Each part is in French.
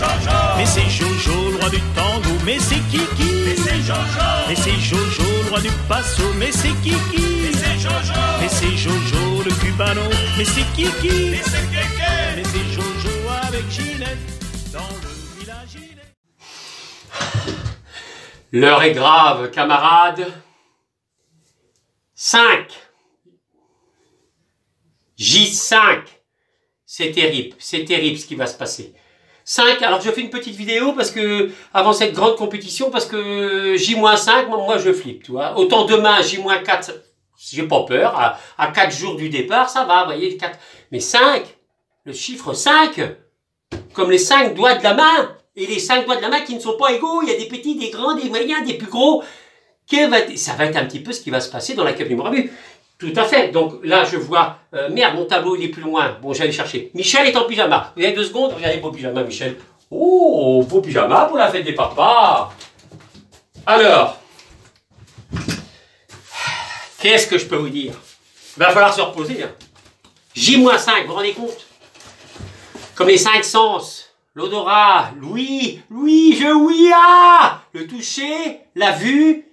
Jojo. Mais c'est Jojo, le roi du tango. Mais c'est Kiki. Mais c'est Jojo. Mais c'est Jojo, le roi du passo. Mais c'est Kiki. Mais c'est Jojo. Mais c'est Jojo, le cubano. Mais c'est Kiki. Mais c'est Kéké. Mais c'est Jojo avec Ginette. Dans le village Ginette. L'heure est grave, camarades. 5. J5. C'est terrible, c'est terrible ce qui va se passer. 5, alors je fais une petite vidéo parce que, avant cette grande compétition, parce que J-5, moi je flippe, tu vois. Autant demain, J-4, j'ai pas peur, à, à 4 jours du départ, ça va, vous voyez, 4. Mais 5, le chiffre 5, comme les 5 doigts de la main, et les 5 doigts de la main qui ne sont pas égaux, il y a des petits, des grands, des moyens, des plus gros. Ça va être un petit peu ce qui va se passer dans la Cup numéro 1. Tout à fait. Donc là, je vois, euh, merde, mon tableau, il est plus loin. Bon, j'allais chercher. Michel est en pyjama. Vous avez deux secondes Regardez beau pyjama, Michel. Oh, beau pyjama pour la fête des papas. Alors, qu'est-ce que je peux vous dire? Il va falloir se reposer. hein. J-5, vous vous rendez compte? Comme les cinq sens. L'odorat, l'ouïe, oui, je oui, ah Le toucher, la vue,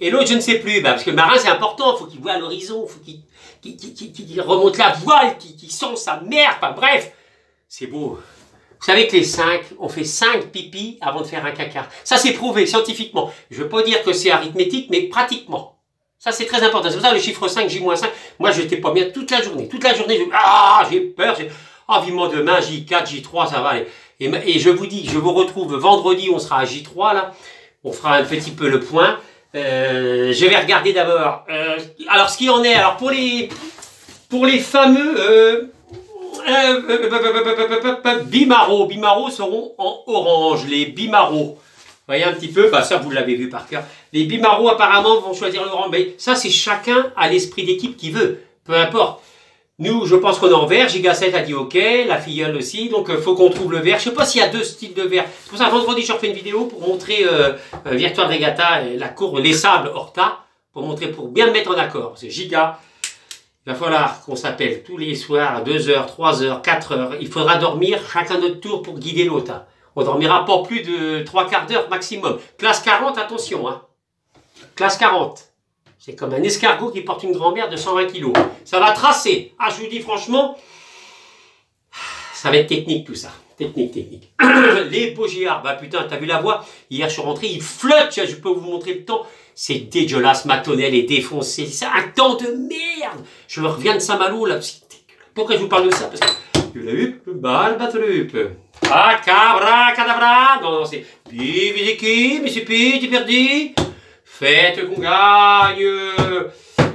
et l'autre, je ne sais plus, bah, parce que le marin, c'est important, faut qu'il voit l'horizon, faut qu'il remonte la voile, qu'il sent sa merde, enfin bref, c'est beau. Vous savez que les cinq, on fait cinq pipis avant de faire un caca. Ça, c'est prouvé scientifiquement. Je ne veux pas dire que c'est arithmétique, mais pratiquement. Ça, c'est très important. C'est pour ça le chiffre 5, J-5. Moi, je n'étais pas bien toute la journée. Toute la journée, je... ah, j'ai peur. Ah, vivement demain, J4, J3, ça va et je vous dis, je vous retrouve vendredi, on sera à J3, là. On fera un petit peu le point. Euh, je vais regarder d'abord. Euh, alors, ce qui en est, alors pour les, pour les fameux euh, euh, euh, euh, euh, bimarros seront en orange, les bimarros. Vous voyez un petit peu, bah ça vous l'avez vu par cœur. Les bimarros apparemment vont choisir l'orange, mais ça c'est chacun à l'esprit d'équipe qui veut, peu importe. Nous, je pense qu'on est en vert. Giga 7 a dit OK, la filleule aussi. Donc, il faut qu'on trouve le vert. Je sais pas s'il y a deux styles de vert. C'est pour ça, vendredi, je refais une vidéo pour montrer euh, euh, Virtual Regatta, et la cour, les sables Horta, pour montrer, pour bien mettre en accord. C'est Giga. Il va falloir qu'on s'appelle tous les soirs à 2h, 3h, 4h. Il faudra dormir chacun notre tour pour guider l'autre. hein. On dormira pas plus de 3 quarts d'heure maximum. Classe 40, attention. Hein. Classe 40. C'est comme un escargot qui porte une grand-mère de 120 kg. Ça va tracer. Ah, je vous dis franchement, ça va être technique tout ça. Technique, technique. Les beaux giards, bah putain, t'as vu la voix? Hier, je suis rentré, il flotte, je peux vous montrer le temps. C'est dégueulasse, ma tonnelle est défoncée. C'est un temps de merde. Je reviens de Saint-Malo, là. c'est. Pourquoi je vous parle de ça? Parce que batte le huppe. Ah, cabra, cadabra. Non, non, c'est. Monsieur P, tu perdu? Faites qu'on gagne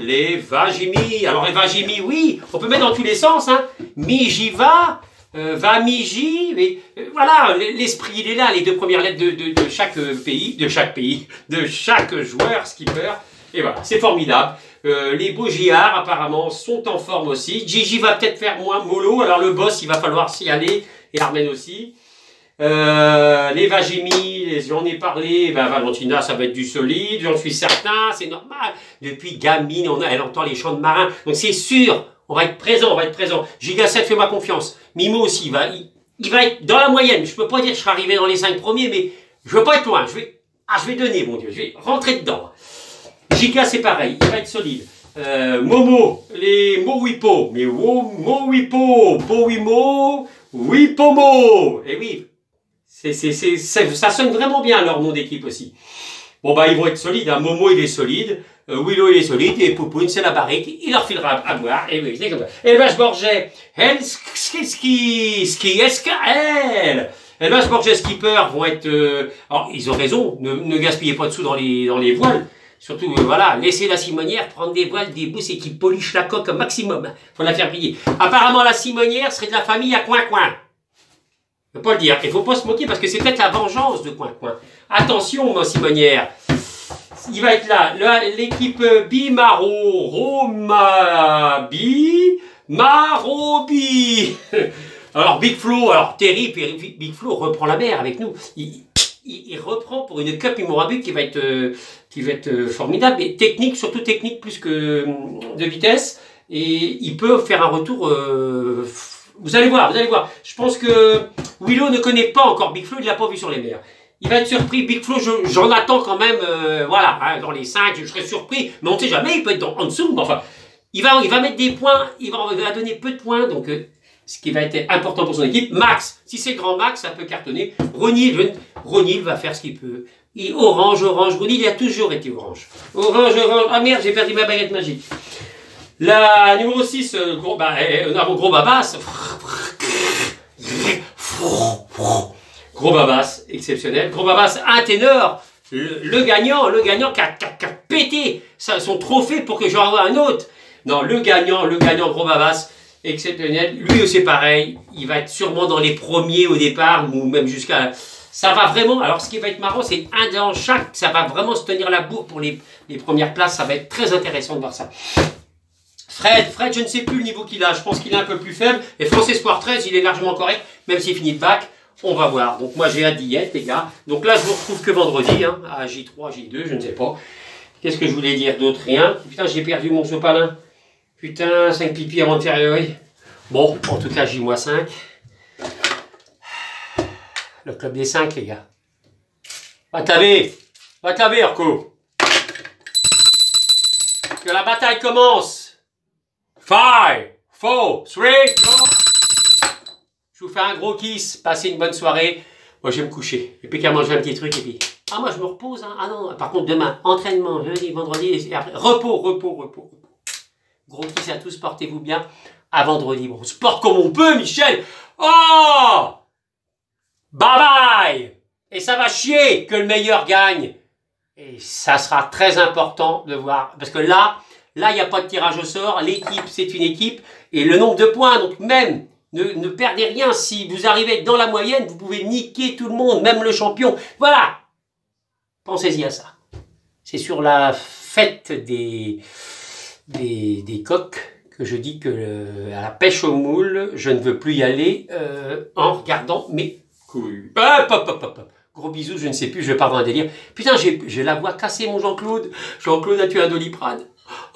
les vagimi. Alors les oui, on peut mettre dans tous les sens. Hein. Mi j'y va, euh, va mi j'y. mais, euh, voilà, l'esprit il est là. Les deux premières lettres de, chaque euh, pays, de chaque pays, de chaque joueur skipper. Et voilà, c'est formidable. Euh, les beaux giards apparemment sont en forme aussi. Gigi va peut-être faire moins mollo. Alors le boss, il va falloir s'y aller. Et Armen aussi. Euh, les Vagimi, les- j'en ai parlé, ben Valentina, ça va être du solide, j'en suis certain, c'est normal. Depuis gamine, on a- elle entend les chants de marins, donc c'est sûr, on va être présent, on va être présent. Giga 7, fais-moi confiance. Mimo aussi, il va, il, va être dans la moyenne. Je peux pas dire que je serai arrivé dans les 5 premiers, mais je veux pas être loin. Je vais, ah, je vais donner, mon Dieu, je vais rentrer dedans. Giga, c'est pareil, il va être solide. Euh, Momo, les Mowipo, mais wo, Mowipo, Powimo, Wipomo. Et oui, c'est, c'est, c'est, c'est- ça sonne vraiment bien leur nom d'équipe aussi. Bon bah ils vont être solides, hein. Momo il est solide, euh, Willow il est solide, et Poupoune c'est la barrique, il leur filera à, boire, et oui, c'est comme ça. Élevage Borget, elle, ski, SKL Élevage Borget Skipper vont être... euh, alors ils ont raison, ne, ne gaspillez pas de sous dans les, dans les voiles, Surtout, euh, voilà, laissez la simonière prendre des voiles, des bousses et qui polichent la coque au maximum. Faut la faire briller. Apparemment, la simonière serait de la famille à coin-coin. Je peux pas le dire. Il faut pas se moquer parce que c'est peut-être la vengeance de coin-coin. Attention, mon simonière. Il va être là. L'équipe Bimaro, Romabi, Marobi. Alors, Big Flo, alors Terry, puis Big Flo reprend la mer avec nous. Il, reprend pour une Cup Imorabu qui va être, euh, euh, formidable, et technique, surtout technique plus que euh, de vitesse. Et il peut faire un retour. vous allez voir, vous allez voir. Je pense que Willow ne connaît pas encore Big Flo, il l'a pas vu sur les mers. Il va être surpris. Big Flo, j'en attends quand même, euh, voilà, hein, dans les 5, je serai surpris. Mais on ne sait jamais, il peut être en dessous. Enfin, il va, il va mettre des points, il va, donner peu de points. Donc, euh, ce qui va être important pour son équipe. Max, si c'est grand Max, ça peut cartonner. Ronil, va faire ce qu'il peut. Il, orange, orange. Ronil, il a toujours été orange. Orange, orange. Ah merde, j'ai perdu ma baguette magique. La numéro 6, euh, gros, bah, gros babas. Gros babas, exceptionnel. Gros babas, un ténor. Le, gagnant, le gagnant qui a, pété son trophée pour que j'en envoie un autre. Non, le gagnant, le gagnant, gros babas exceptionnel. Lui aussi pareil, il va être sûrement dans les premiers au départ, ou même jusqu'à... Ça va vraiment, alors ce qui va être marrant, c'est un dans chaque, ça va vraiment se tenir la bourre pour les, premières places, ça va être très intéressant de voir ça. Fred, Fred, je ne sais plus le niveau qu'il a, je pense qu'il est un peu plus faible, et France Espoir 13, il est largement correct, même s'il finit de bac, on va voir. Donc moi j'ai hâte d'y être, les gars. Donc là, je vous retrouve que vendredi, hein, à J3, J2, je ne sais pas. Qu'est-ce que je voulais dire d'autre? Rien. Putain, j'ai perdu mon sopalin. Putain, 5 pipi avant de faire Bon, en tout cas, J-5. Le club des 5, les gars. Va t'aver Va t'aver, Arco Que la bataille commence 5, 4, 3, go Je vous fais un gros kiss. Passez une bonne soirée. Moi, je vais me coucher. Et puis qu'à manger un petit truc et puis... Ah, moi, je me repose. Hein. Ah non, par contre, demain, entraînement, jeudi, vendredi, et repos, repos, repos. Gros kiss à tous, portez-vous bien. À vendredi. Bon, on sport comme on peut, Michel. Oh Bye bye Et ça va chier que le meilleur gagne. Et ça sera très important de voir. Parce que là, là, il n'y a pas de tirage au sort. L'équipe, c'est une équipe. Et le nombre de points, donc même, ne, ne perdez rien. Si vous arrivez dans la moyenne, vous pouvez niquer tout le monde, même le champion. Voilà Pensez-y à ça. C'est sur la fête des des, coques que je dis que à la pêche au moule, je ne veux plus y aller euh, en regardant mes couilles. Hop, hop, hop, hop. Gros bisous, je ne sais plus, je pars dans un délire. Putain, j'ai la voix cassée, mon Jean-Claude. Jean-Claude a tué un doliprane?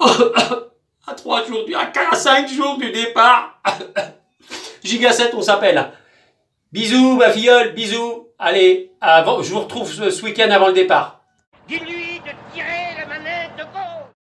à trois jours, du, à cinq jours du départ. Giga 7, on s'appelle. Bisous, ma filleule, bisous. Allez, je vous retrouve ce, week-end avant le départ.